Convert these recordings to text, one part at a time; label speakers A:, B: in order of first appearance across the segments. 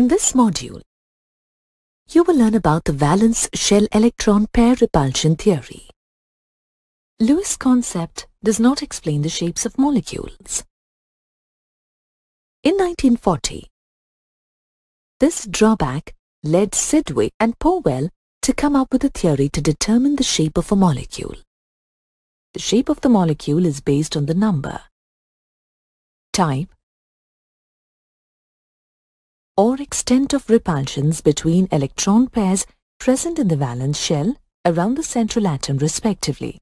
A: In this module, you will learn about the valence shell electron pair repulsion theory. Lewis' concept does not explain the shapes of molecules. In 1940, this drawback led Sidgwick and Powell to come up with a theory to determine the shape of a molecule. The shape of the molecule is based on the number, type, or extent of repulsions between electron pairs present in the valence shell around the central atom respectively.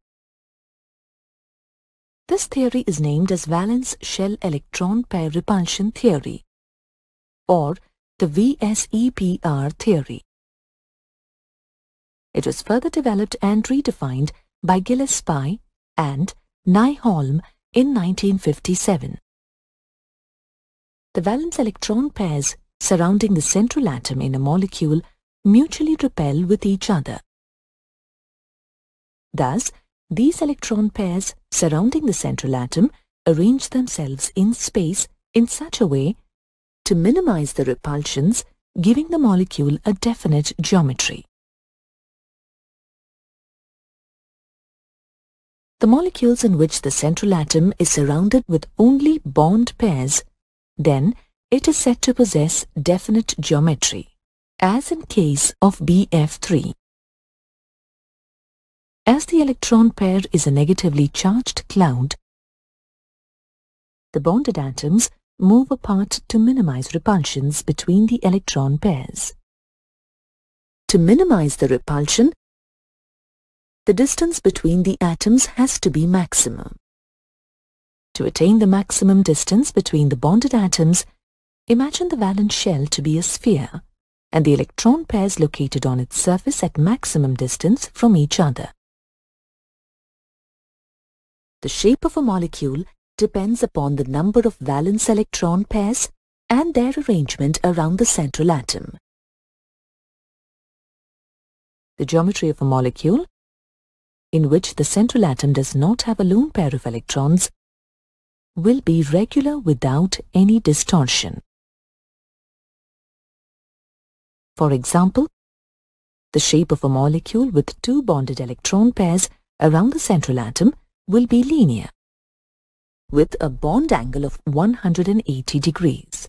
A: This theory is named as valence shell electron pair repulsion theory or the VSEPR theory. It was further developed and redefined by Gillespie and Nyholm in 1957. The valence electron pairs surrounding the central atom in a molecule mutually repel with each other. Thus, these electron pairs surrounding the central atom arrange themselves in space in such a way to minimize the repulsions, giving the molecule a definite geometry. The molecules in which the central atom is surrounded with only bond pairs, then it is said to possess definite geometry, as in case of BF3. As the electron pair is a negatively charged cloud, the bonded atoms move apart to minimize repulsions between the electron pairs. To minimize the repulsion, the distance between the atoms has to be maximum. To attain the maximum distance between the bonded atoms, imagine the valence shell to be a sphere and the electron pairs located on its surface at maximum distance from each other. The shape of a molecule depends upon the number of valence electron pairs and their arrangement around the central atom. The geometry of a molecule in which the central atom does not have a lone pair of electrons, will be regular without any distortion. For example, the shape of a molecule with two bonded electron pairs around the central atom will be linear, with a bond angle of 180 degrees.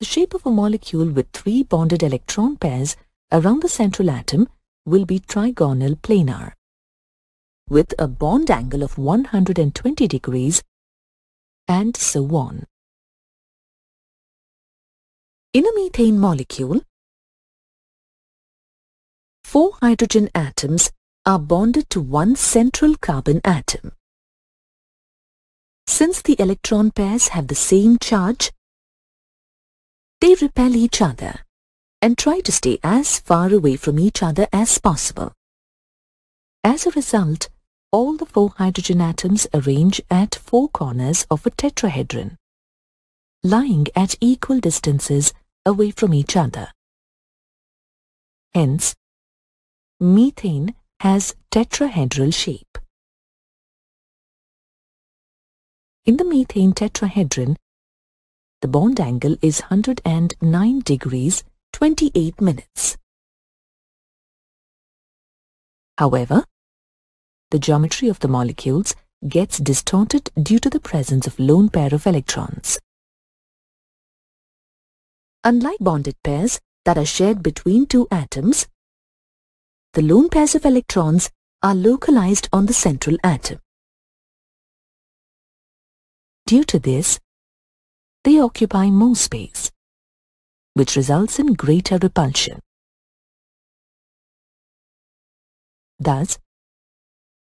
A: The shape of a molecule with three bonded electron pairs around the central atom will be trigonal planar with a bond angle of 120 degrees and so on. In a methane molecule, four hydrogen atoms are bonded to one central carbon atom. Since the electron pairs have the same charge, they repel each other and try to stay as far away from each other as possible. As a result, all the four hydrogen atoms arrange at four corners of a tetrahedron, lying at equal distances away from each other. Hence, methane has tetrahedral shape. In the methane tetrahedron, the bond angle is 109 degrees 28 minutes. However, the geometry of the molecules gets distorted due to the presence of lone pair of electrons. Unlike bonded pairs that are shared between two atoms, the lone pairs of electrons are localized on the central atom. Due to this, they occupy more space which results in greater repulsion. Thus,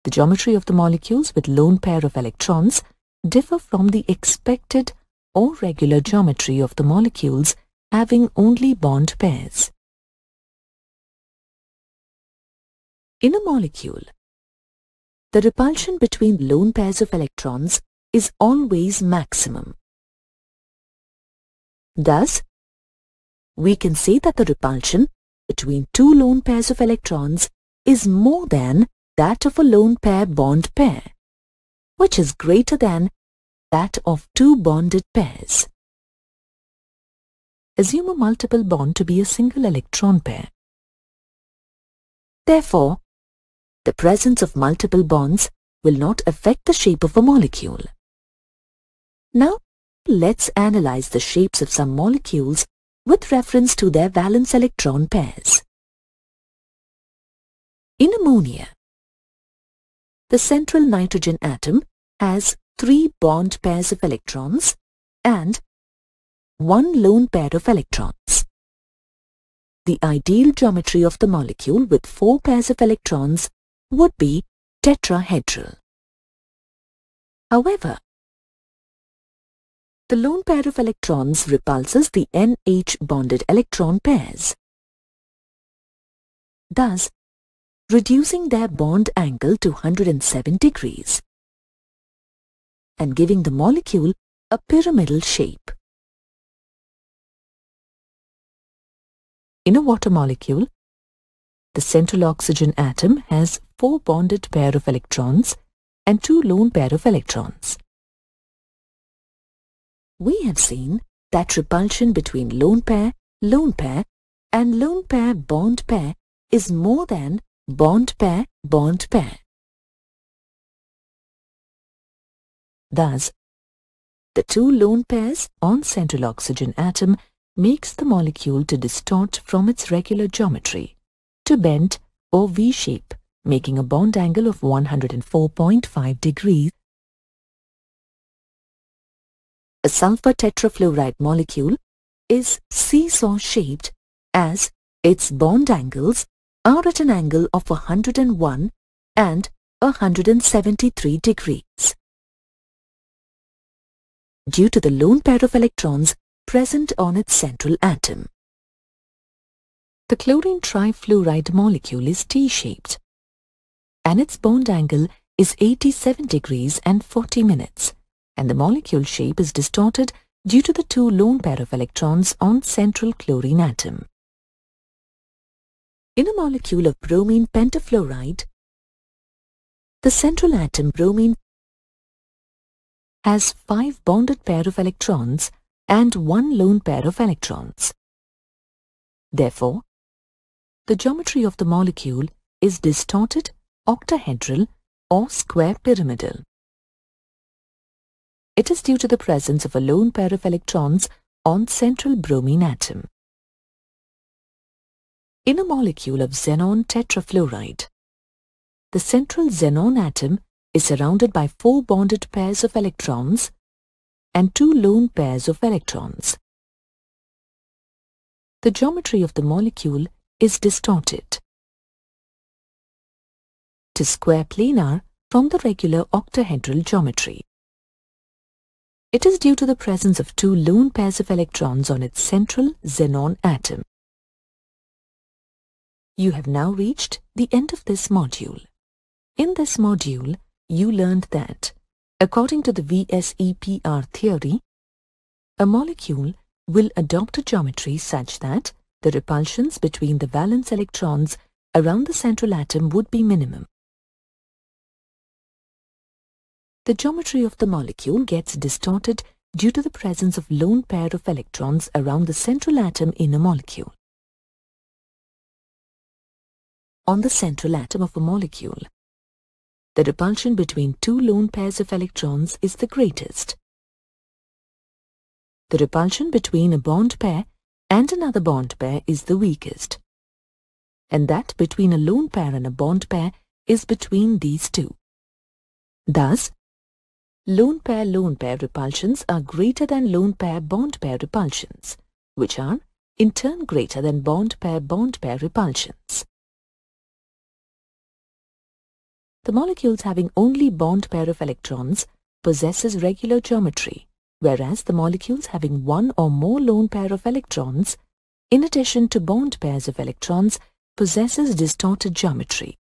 A: the geometry of the molecules with lone pair of electrons differ from the expected or regular geometry of the molecules having only bond pairs. In a molecule, the repulsion between lone pairs of electrons is always maximum. Thus, we can say that the repulsion between two lone pairs of electrons is more than that of a lone pair bond pair, which is greater than that of two bonded pairs. Assume a multiple bond to be a single electron pair. Therefore, the presence of multiple bonds will not affect the shape of a molecule. Now, let's analyze the shapes of some molecules with reference to their valence electron pairs. In ammonia, the central nitrogen atom has three bond pairs of electrons and one lone pair of electrons. The ideal geometry of the molecule with four pairs of electrons would be tetrahedral. However, the lone pair of electrons repulses the NH bonded electron pairs, thus reducing their bond angle to 107 degrees and giving the molecule a pyramidal shape. In a water molecule, the central oxygen atom has four bonded pair of electrons and two lone pair of electrons. We have seen that repulsion between lone pair, lone pair and lone pair bond pair is more than bond pair bond pair. Thus, the two lone pairs on central oxygen atom makes the molecule to distort from its regular geometry, to bend or V-shape, making a bond angle of 104.5 degrees. A sulfur tetrafluoride molecule is seesaw-shaped as its bond angles are at an angle of 101 and 173 degrees. Due to the lone pair of electrons present on its central atom. The chlorine trifluoride molecule is T-shaped and its bond angle is 87 degrees and 40 minutes and the molecule shape is distorted due to the two lone pair of electrons on central chlorine atom. In a molecule of bromine pentafluoride, the central atom bromine has five bonded pair of electrons and one lone pair of electrons. Therefore, the geometry of the molecule is distorted, octahedral or square pyramidal. It is due to the presence of a lone pair of electrons on central bromine atom. In a molecule of xenon tetrafluoride, the central xenon atom is surrounded by four bonded pairs of electrons and two lone pairs of electrons. The geometry of the molecule is distorted to square planar from the regular octahedral geometry. It is due to the presence of two lone pairs of electrons on its central xenon atom. You have now reached the end of this module. In this module, you learned that According to the VSEPR theory, a molecule will adopt a geometry such that the repulsions between the valence electrons around the central atom would be minimum. The geometry of the molecule gets distorted due to the presence of lone pair of electrons around the central atom in a molecule. On the central atom of a molecule, the repulsion between two lone pairs of electrons is the greatest. The repulsion between a bond pair and another bond pair is the weakest. And that between a lone pair and a bond pair is between these two. Thus, lone pair-lone pair repulsions are greater than lone pair-bond pair repulsions, which are in turn greater than bond pair-bond pair repulsions. The molecules having only bond pair of electrons possesses regular geometry, whereas the molecules having one or more lone pair of electrons, in addition to bond pairs of electrons, possesses distorted geometry.